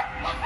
Yeah.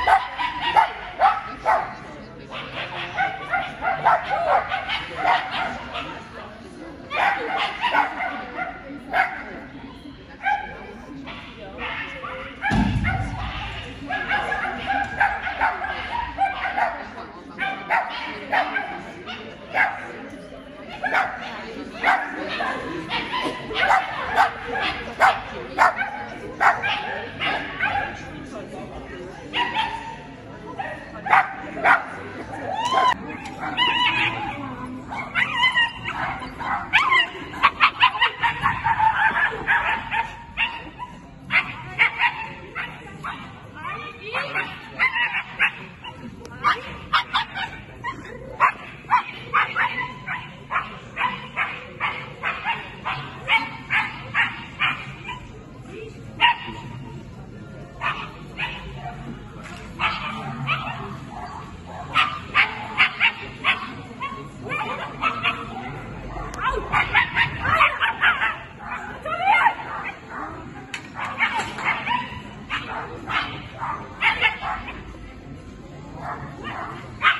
Ah!